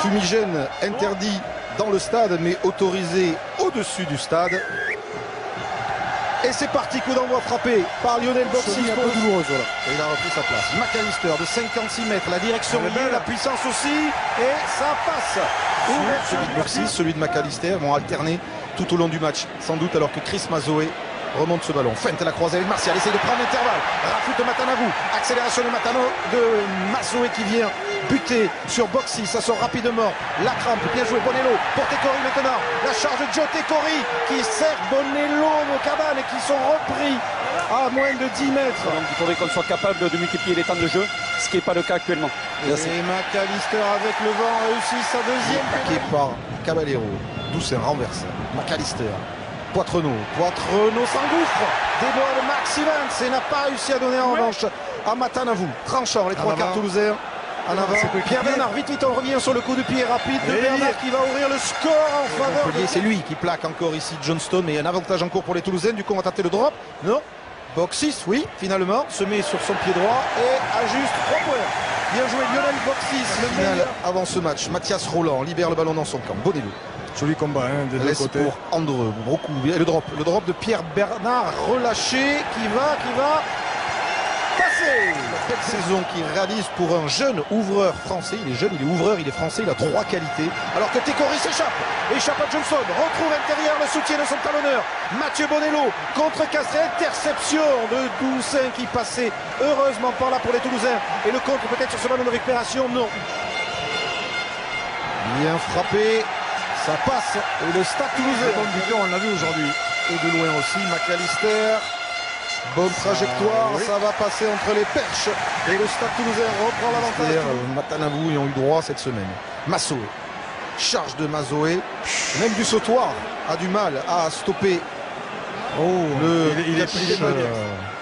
Fumigène interdit dans le stade, mais autorisé au-dessus du stade. Et c'est parti, coup d'envoi frappé par Lionel peu douloureuse, voilà. Et il a repris sa place. McAllister de 56 mètres, la direction est liée, la puissance aussi, et ça passe. Celui de Boxis, celui de McAllister vont alterner tout au long du match, sans doute alors que Chris Mazoé remonte ce ballon. Feinte la croisée avec Martial, essaye de prendre l'intervalle. Rafout de Matanavou, accélération de Matano de Mazoé qui vient buter sur Boxy, ça sort rapidement. La crampe, bien joué Bonello pour Tekori maintenant. La charge de Joe Tekori qui sert Bonello aux cabanes et qui sont repris à moins de 10 mètres. Donc il faudrait qu'on soit capable de multiplier les temps de jeu, ce qui n'est pas le cas actuellement. Et McAllister avec le vent réussit sa deuxième plaqué par Caballero. Doucet renverse. McAllister. Poitrenaud. Poitrenaud s'engouffre. Débois de Max Evans et n'a pas réussi à donner en revanche à Matanavou. Tranchant les trois quarts toulousains. En avant. Pierre Bernard, vite vite on revient sur le coup de pied rapide de Et Bernard qui va ouvrir le score en faveur. de- C'est lui qui plaque encore ici Johnston, mais il y a un avantage en cours pour les Toulousains. Du coup on va tenter le drop. Non. Boxis, oui, finalement, se met sur son pied droit et ajuste 3 points. Bien joué Lionel Boxis, le avant ce match. Mathias Roland libère le ballon dans son camp. Bonello. Joli combat hein, des deux Laisse côtés. pour Andreu. Beaucoup. Et le drop. Le drop de Pierre Bernard relâché qui va, qui va passer. Belle saison qu'il réalise pour un jeune ouvreur français. Il est jeune, il est ouvreur, il est français, il a trois qualités. Alors que Tekori s'échappe. Échappe à Johnson. Retrouve intérieur le soutien de son talonneur. Mathieu Bonello contre Castré. Interception de Doussin qui passait heureusement par là pour les Toulousains. Et le contre peut-être sur ce ballon de récupération. Non. Bien frappé. Ça passe. Et le stade toulousain. On l'a vu aujourd'hui. Et de loin aussi, McAllister. Bonne trajectoire, oui. ça va passer entre les perches. Et le Stade Toulousain reprend l'avantage. Euh, Matanavou y ont eu droit cette semaine. Massoé. Charge de Mazoé. Même du sautoir a du mal à stopper Oh, le. il, il est euh, Manière.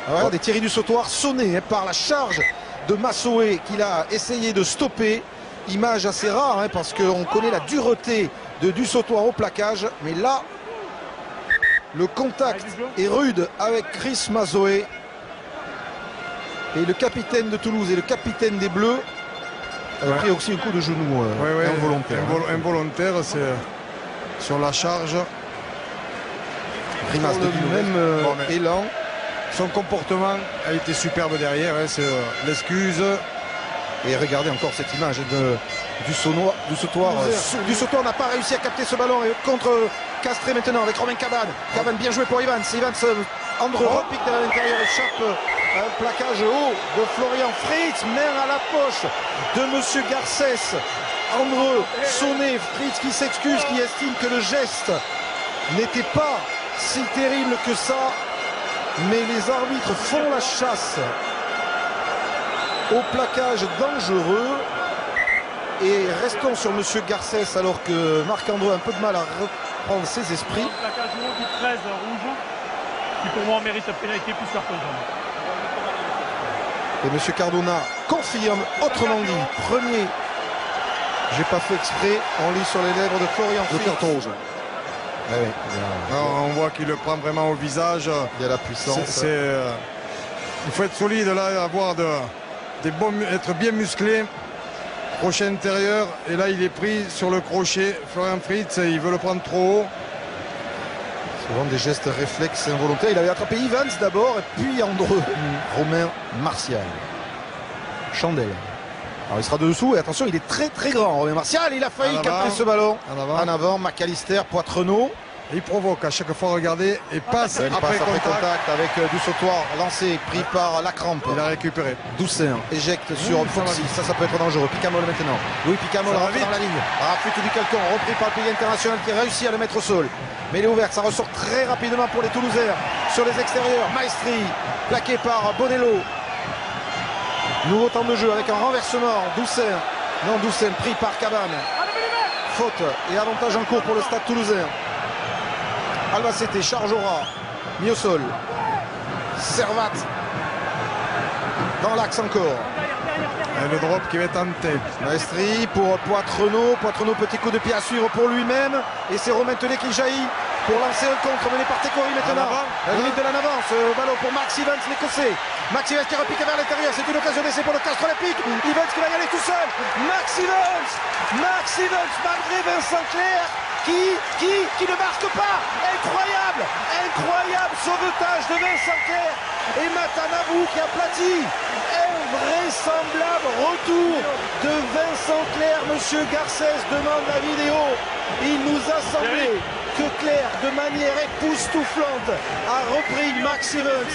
Ah Regardez, Thierry du sautoir sonné hein, par la charge de Massoé qu'il a essayé de stopper. Image assez rare hein, parce qu'on connaît la dureté de du sautoir au plaquage. Mais là, le contact est rude avec Chris Mazoé. Et le capitaine de Toulouse et le capitaine des Bleus a Ouais. pris aussi un coup de genou euh, ouais, ouais, involontaire. invol- involontaire, c'est euh, sur la charge. Grimace de même euh, Bon, élan. Son comportement a été superbe derrière, hein, c'est euh, l'excuse. Et regardez encore cette image de, du, saunois, du sautoir. euh, du sautoir n'a pas réussi à capter ce ballon et contre Castré maintenant avec Romain Cabane. Cabane bien joué pour Evans. Evans, euh, André repique derrière l'intérieur, échappe euh, un plaquage haut de Florian Fritz. Main à la poche de Monsieur Garcès. André sonné, Fritz qui s'excuse, qui estime que le geste n'était pas si terrible que ça. Mais les arbitres font la chasse au plaquage dangereux. Et restons sur Monsieur Garcès alors que Marc-André a un peu de mal à reprendre ses esprits. Le plaquage haut du 13 rouge, qui pour moi mérite pénalité plus carton jaune. Et Monsieur Cardona confirme, autrement dit, premier, j'ai pas fait exprès, on lit sur les lèvres de Florian Le carton rouge. Ah oui, il y a- Alors, on voit qu'il le prend vraiment au visage. il y a la puissance. euh, il faut être solide là, avoir de, des bons, être bien musclé. Crochet intérieur. Et là, il est pris sur le crochet. Florian Fritz, il veut le prendre trop haut. Souvent des gestes réflexes involontaires. Il avait attrapé Evans d'abord, et puis Andreu. Romain Martial. Chandelle. Alors il sera dessous, et attention, il est très très grand, Romain Martial. Il a failli capter ce ballon. En avant. En avant, McAllister, Poitrenaud. Il provoque à chaque fois, regardez, et passe Il après passe après contact. contact avec euh, du sautoir lancé, pris par la crampe. Il a récupéré. Doussin éjecte sur Mmh, Foxy, ça, ça peut être dangereux. Picamol maintenant. Louis Picamol rentre dans la ligne. Rafute du Calcon, repris par le pays international qui réussit à le mettre au sol. Mais il est ouvert, ça ressort très rapidement pour les Toulousains. Sur les extérieurs, Maestri, plaqué par Bonello. Nouveau temps de jeu avec un renversement. Doussin. Non, Doussin pris par Cabane. Faute et avantage en cours pour le stade toulousain. Albacete, Chargera, mis au sol. Servat. Dans l'axe encore. Et le drop qui va être tenté. Maestri pour Poitrenaud. Poitrenaud, petit coup de pied à suivre pour lui-même. Et c'est Romain Tellet qui jaillit pour lancer un contre mené par Tekori maintenant. La limite de l'en avance. Euh, ballon pour Max Evans, l'écossais. Max Evans qui repique vers l'intérieur. C'est une occasion d'essai pour le Castre Olympique. Evans qui va y aller tout seul. Max Evans. Max Evans malgré Vincent Clair qui, qui, qui ne marque pas? Incroyable. Incroyable sauvetage de Vincent Clair. Et Matanabou qui aplatit. Invraisemblable retour de Vincent Clair. Monsieur Garcès demande la vidéo. Il nous a semblé que Claire, de manière époustouflante, a repris Max Evans.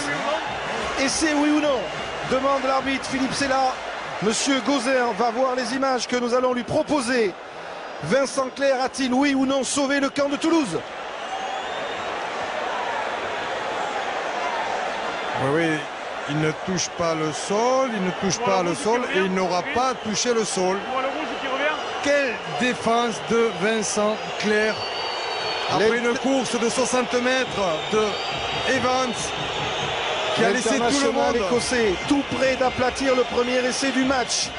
Et c'est oui ou non Demande l'arbitre Philippe Sella. Monsieur Gauzin va voir les images que nous allons lui proposer. Vincent Clair a-t-il oui ou non sauvé le camp de Toulouse Oui, oui, il ne touche pas le sol, il ne touche pas le sol et il n'aura pas touché le sol. Quelle défense de Vincent Clair après une course de 60 mètres de Evans qui a laissé tout le monde écossais tout près d'aplatir le premier essai du match.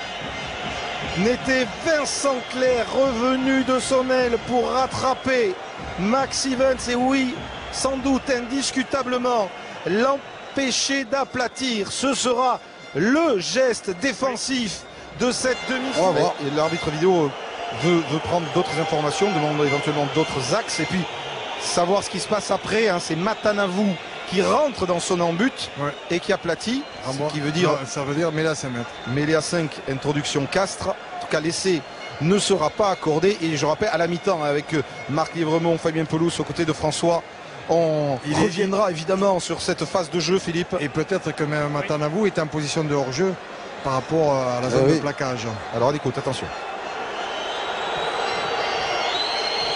N'était Vincent Clair revenu de son aile pour rattraper Max Evans et oui, sans doute indiscutablement l'empêcher d'aplatir. Ce sera le geste défensif de cette demi-finale. L'arbitre vidéo veut, prendre d'autres informations, demande éventuellement d'autres axes et puis savoir ce qui se passe après. Hein. C'est Matanavou qui rentre dans son embut et qui aplatit. Ce qui veut dire. ça veut dire mêlée à 5 mètres. Mêlée à 5, introduction Castres. En tout cas, l'essai ne sera pas accordé. Et je rappelle, à la mi-temps, avec euh, Marc Livremont, Fabien Pelouse aux côtés de François, on reviendra évidemment sur cette phase de jeu, Philippe. Et peut-être que même Matanavou est en position de hors-jeu par rapport à la zone euh, de plaquage. Alors, écoute, attention.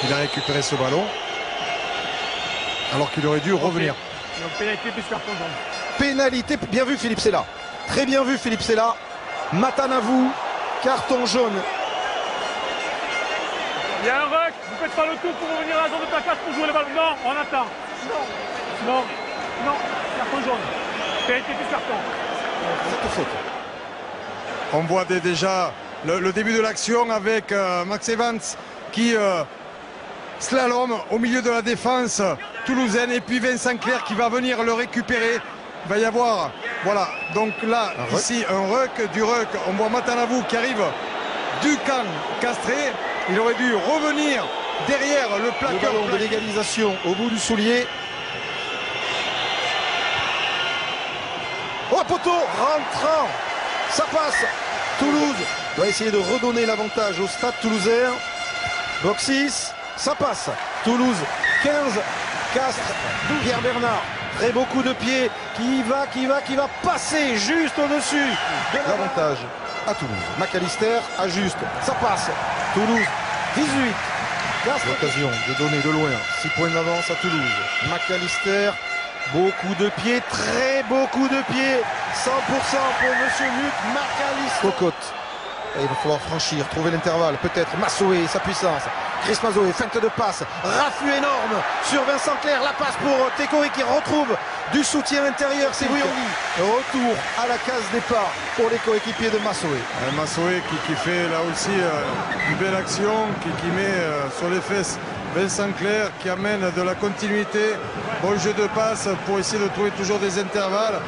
Il a récupéré ce ballon. Alors qu'il aurait dû revenir. Donc, pénalité plus carton jaune. Pénalité, bien vu Philippe Sella. Très bien vu Philippe Sella. Matanavou, carton jaune. Il y a un ruck, vous faites pas le tour pour revenir à la zone de plaquage pour jouer le ballon. Non, on attend. Non. Non. Non. Carton jaune. Pénalité plus carton. On voit déjà le, début de l'action avec euh, Max Evans qui euh, slalom au milieu de la défense toulousaine et puis Vincent Clerc qui va venir le récupérer. Il va y avoir, voilà, donc là, ici, un ruck, du ruck. On voit Matanavou qui arrive du camp castré. Il aurait dû revenir derrière le placard. de l'égalisation au bout du soulier. Oh, poteau rentrant. Ça passe. Toulouse va essayer de redonner l'avantage au stade toulousain. Box 6 ça passe. Toulouse 15, Castres, Pierre Bernard. Très beaucoup de pieds qui va, qui va, qui va passer juste au-dessus de l'avantage à Toulouse. McAllister ajuste, ça passe. Toulouse 18. L'occasion de donner de loin 6 points d'avance à Toulouse. McAllister, beaucoup de pieds, très beaucoup de pieds. 100% pour Monsieur Luc McAllister. Cocotte. Il va falloir franchir, trouver l'intervalle, peut-être Massoé, sa puissance. Chris Mazoé, feinte de passe, raffut énorme sur Vincent Clair, la passe pour Tekori qui retrouve du soutien intérieur, c'est Bouilloni. Retour à la case départ pour les coéquipiers de Massoé. Massoé qui, fait là aussi euh, une belle action, qui, met euh, sur les fesses Vincent Clair qui amène de la continuité, bon jeu de passe pour essayer de trouver toujours des intervalles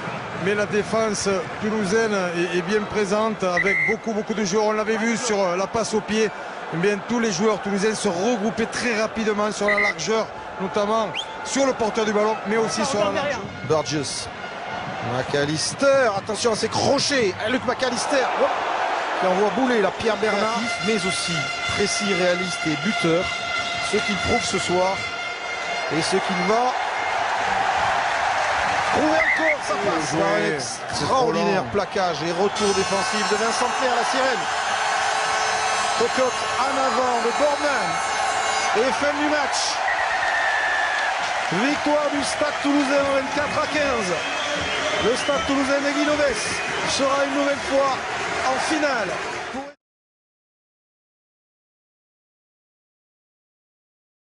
mais la défense toulousaine est, bien présente avec beaucoup beaucoup de joueurs. On l'avait vu sur euh, la passe au pied eh bien, tous les joueurs toulousains se regroupaient très rapidement sur la largeur, notamment sur le porteur du ballon, mais aussi sur la largeur. Burgess. McAllister, attention à ses crochets. Eh, Luc McAllister, qui envoie bouler la Pierre Bernard, mais aussi précis, réaliste et buteur. Ce qu'il prouve ce soir et ce qu'il va trouver sa passe. Extraordinaire plaquage et retour défensif de Vincent Clair, la sirène. Cocotte en avant de Bordeaux Et fin du match. Victoire du Stade Toulousain 24 à 15. Le Stade Toulousain de Guinoves sera une nouvelle fois en finale